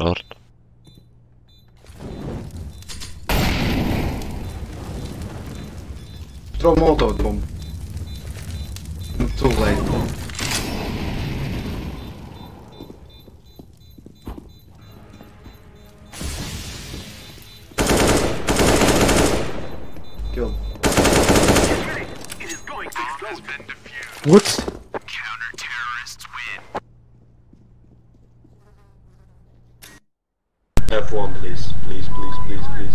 short. Throw Molotov bomb. Too late. Killed. It is going to explode. What? One, please, please, please, please, please.